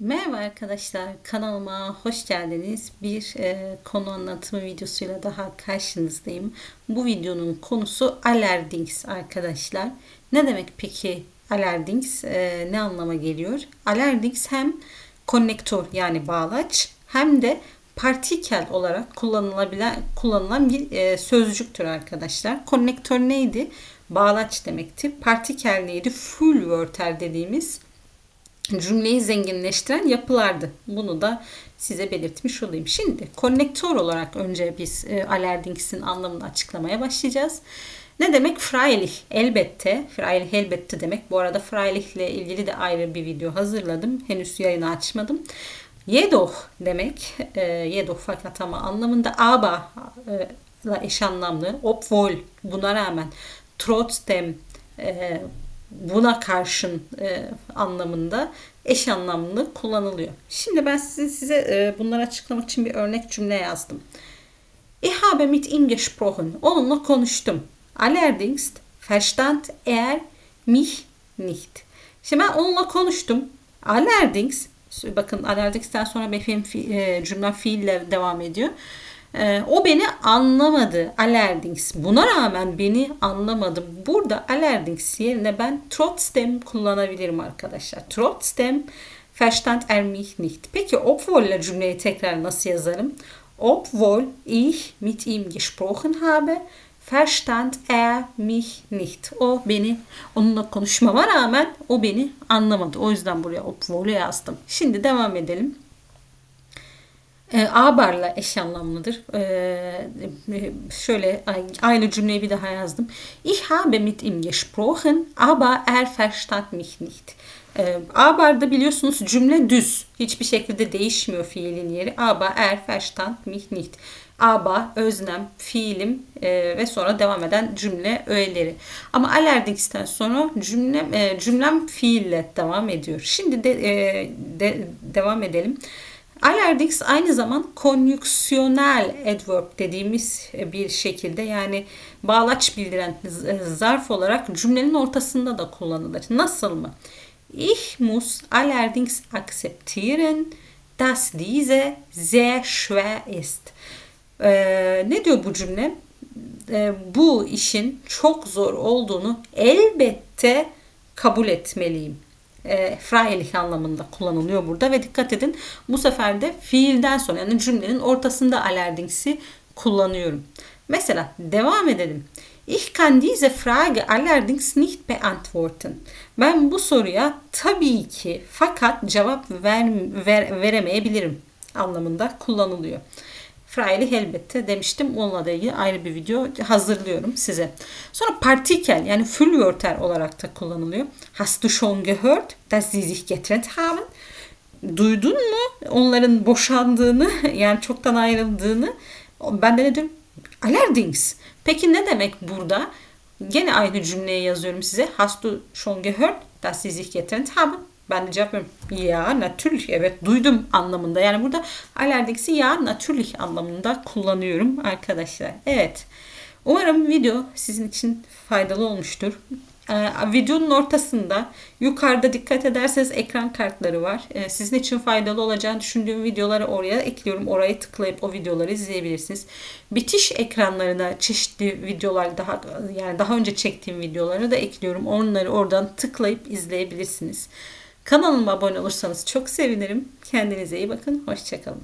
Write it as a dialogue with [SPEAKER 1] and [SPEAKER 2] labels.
[SPEAKER 1] Merhaba arkadaşlar, kanalıma hoş geldiniz. Bir e, konu anlatımı videosuyla daha karşınızdayım. Bu videonun konusu Allerdings arkadaşlar. Ne demek peki Allerdings? E, ne anlama geliyor? Allerdings hem konnektör yani bağlaç hem de partikel olarak kullanılabilen kullanılan bir e, sözcüktür arkadaşlar. Konnektör neydi? Bağlaç demekti. Partikel neydi? Full wörter dediğimiz cümleyi zenginleştiren yapılardı. Bunu da size belirtmiş olayım. Şimdi konnektör olarak önce biz e, Allerdings'in anlamını açıklamaya başlayacağız. Ne demek freilich? Elbette. Freilich elbette demek. Bu arada freilich ile ilgili de ayrı bir video hazırladım. Henüz yayını açmadım. Jedoch demek. E, jedoch fakat ama anlamında aber e, eş anlamlı. Obwohl buna rağmen. Trotzdem e, buna karşın e, anlamında eş anlamlı kullanılıyor. Şimdi ben size, size e, bunları açıklamak için bir örnek cümle yazdım. Ich habe mit ihm gesprochen. Onunla konuştum. Allerdings verstand er mich nicht. Şimdi ben onunla konuştum. Allerdings bakın allerdings'ten sonra benim e, cümle fiille devam ediyor. Ee, o beni anlamadı. Allerdings. Buna rağmen beni anlamadı. Burada allerdings yerine ben trotzdem kullanabilirim arkadaşlar. Trotzdem verstand er mich nicht. Peki obwohl ile cümleyi tekrar nasıl yazarım? Obwohl ich mit ihm gesprochen habe, verstand er mich nicht. O beni, onunla konuşmama rağmen o beni anlamadı. O yüzden buraya obwohl'u yazdım. Şimdi devam edelim. E, Abar'la eş anlamlıdır. E, şöyle aynı cümleyi bir daha yazdım. Ich habe mit ihm gesprochen, aber er verstand mich nicht. E, Abar'da biliyorsunuz cümle düz. Hiçbir şekilde değişmiyor fiilin yeri. Aber er verstand mich nicht. Aba, öznem, fiilim e, ve sonra devam eden cümle öğeleri. Ama Allerdings'ten sonra cümlem, e, cümlem fiille devam ediyor. Şimdi de, e, de, devam edelim. Allerdings aynı zaman konjüksiyonel adverb dediğimiz bir şekilde yani bağlaç bildiren zarf olarak cümlenin ortasında da kullanılır. Nasıl mı? Ich muss allerdings akzeptieren, dass diese sehr schwer ist. Ee, ne diyor bu cümle? Ee, bu işin çok zor olduğunu elbette kabul etmeliyim e, freilich anlamında kullanılıyor burada ve dikkat edin bu sefer de fiilden sonra yani cümlenin ortasında allerdings'i kullanıyorum. Mesela devam edelim. Ich kann diese Frage allerdings nicht beantworten. Ben bu soruya tabii ki fakat cevap ver, ver, veremeyebilirim anlamında kullanılıyor. Freilich elbette demiştim. Onunla da ilgili ayrı bir video hazırlıyorum size. Sonra partikel yani Füllwörter olarak da kullanılıyor. Hast du schon gehört, dass sie sich getrennt haben? Duydun mu onların boşandığını yani çoktan ayrıldığını? Ben de ne diyorum? Allerdings. Peki ne demek burada? Gene aynı cümleyi yazıyorum size. Hast du schon gehört, dass sie sich getrennt haben? Ben de cevap veriyorum. Ya natürlich evet duydum anlamında. Yani burada alerdiksi ya natürlich anlamında kullanıyorum arkadaşlar. Evet. Umarım video sizin için faydalı olmuştur. Ee, videonun ortasında yukarıda dikkat ederseniz ekran kartları var. Ee, sizin için faydalı olacağını düşündüğüm videoları oraya ekliyorum. Oraya tıklayıp o videoları izleyebilirsiniz. Bitiş ekranlarına çeşitli videolar daha yani daha önce çektiğim videoları da ekliyorum. Onları oradan tıklayıp izleyebilirsiniz. Kanalıma abone olursanız çok sevinirim. Kendinize iyi bakın. Hoşçakalın.